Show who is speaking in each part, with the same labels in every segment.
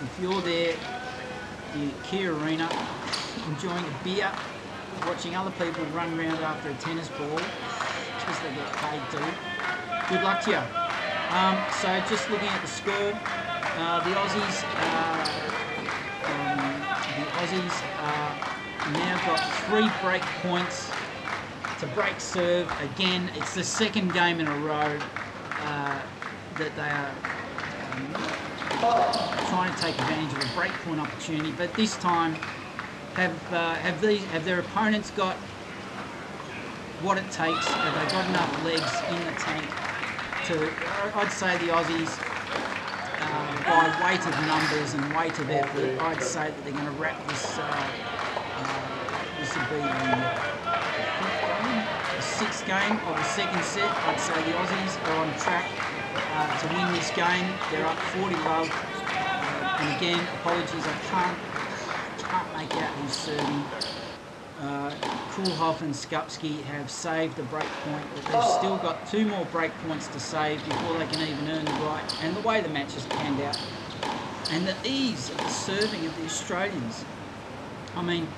Speaker 1: If you're there, the Kia Arena, enjoying a beer, watching other people run around after a tennis ball, because they get paid to, good luck to you. Um, so just looking at the score, uh, the Aussies, uh, um, the Aussies uh, now got three break points to break serve. Again, it's the second game in a row that they are um, trying to take advantage of a break point opportunity, but this time have uh, have these have their opponents got what it takes? Have they got enough legs in the tank to? I'd say the Aussies, uh, by weight of numbers and weight of effort, I'd say that they're going to wrap this. Uh, uh, this will be game of the second set. I'd say the Aussies are on track uh, to win this game. They're up 40 love. Uh, and again, apologies, I can't can't make out who's serving. Uh, Koolhof and Skupski have saved the break point, but they've still got two more break points to save before they can even earn the right. And the way the match has panned out, and the ease of the serving of the Australians. I mean,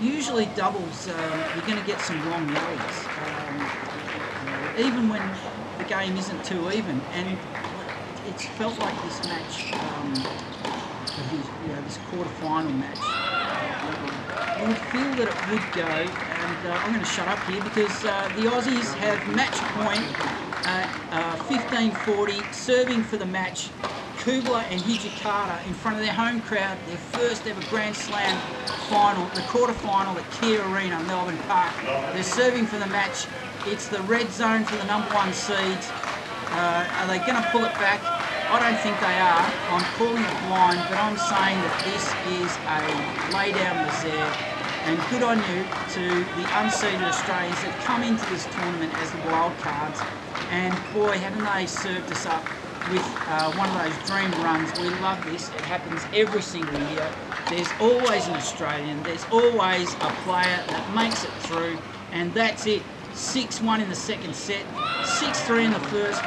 Speaker 1: usually doubles, um, you're going to get some long rallies, um, uh, even when the game isn't too even. And it's felt like this match, um, you know, this quarter-final match, uh, you would feel that it would go. And uh, I'm going to shut up here because uh, the Aussies have match point at 15:40, serving for the match. Kubler and Hijikata in front of their home crowd, their first ever Grand Slam final, the quarter final at Kia Arena, Melbourne Park. They're serving for the match. It's the red zone for the number one seeds. Uh, are they going to pull it back? I don't think they are. I'm calling it blind, but I'm saying that this is a lay down misère. And good on you to the unseeded Australians that come into this tournament as the wild cards. And boy, haven't they served us up with uh, one of those dream runs. We love this. It happens every single year. There's always an Australian. There's always a player that makes it through. And that's it. 6-1 in the second set. 6-3 in the first.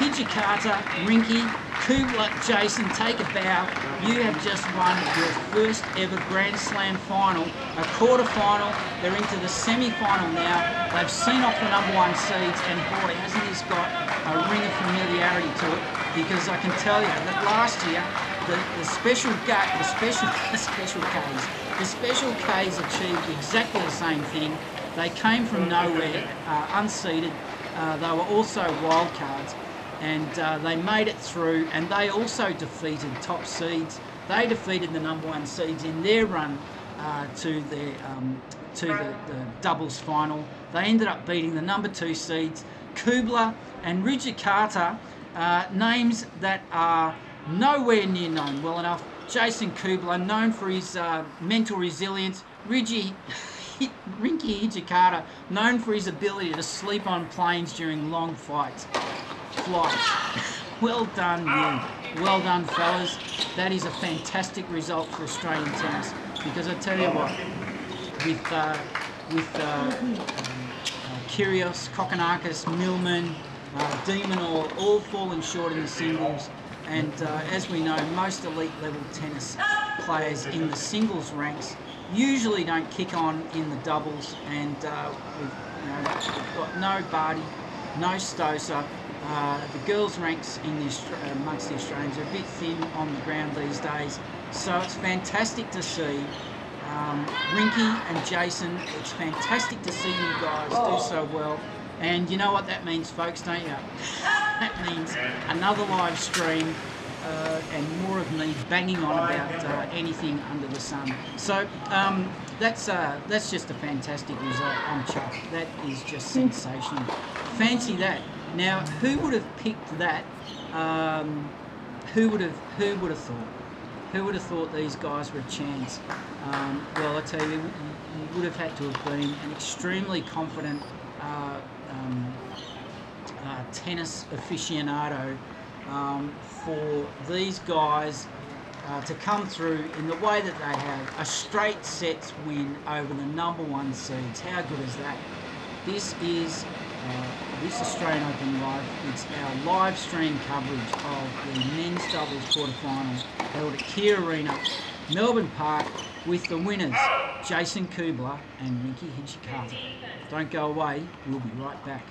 Speaker 1: Hijikata, Rinky, Kubler, Jason, take a bow. You have just won your first ever Grand Slam final, a quarter final. They're into the semi-final now. They've seen off the number one seeds, and boy, hasn't this got a ring of familiarity to it? Because I can tell you that last year, the, the special gut, the special, the special K's, the special K's achieved exactly the same thing. They came from nowhere, uh, unseeded. Uh, they were also wild cards and uh, they made it through and they also defeated top seeds they defeated the number one seeds in their run uh, to the um, to the, the, doubles final they ended up beating the number two seeds Kubler and Hijikata uh, names that are nowhere near known well enough Jason Kubler known for his uh, mental resilience Rinky Hijikata known for his ability to sleep on planes during long fights flights. well done, you. Well done, fellas. That is a fantastic result for Australian tennis. Because I tell you what, with uh, with uh, Kyrgios, Kokkinakis, Millman, uh, Demon, all, all falling short in the singles. And uh, as we know, most elite level tennis players in the singles ranks usually don't kick on in the doubles. And uh, we've, you know, we've got no Barty, no Stosur, uh, the girls' ranks in the uh, amongst the Australians are a bit thin on the ground these days, so it's fantastic to see um, Rinky and Jason. It's fantastic to see you guys do so well. And you know what that means, folks, don't you? that means another live stream uh, and more of me banging on about uh, anything under the sun. So um, that's uh, that's just a fantastic result on Chuck. That is just sensational. Fancy that. Now, who would have picked that? Um, who would have who would have thought? Who would have thought these guys were a chance? Um, well, I tell you, you would have had to have been an extremely confident uh, um, uh, tennis aficionado um, for these guys uh, to come through in the way that they have a straight sets win over the number one seeds. How good is that? This is uh, this Australian Open Live. It's our live stream coverage of the men's doubles quarterfinals held at Kia Arena, Melbourne Park, with the winners Jason Kubler and Rinky Hijikata. Don't go away, we'll be right back.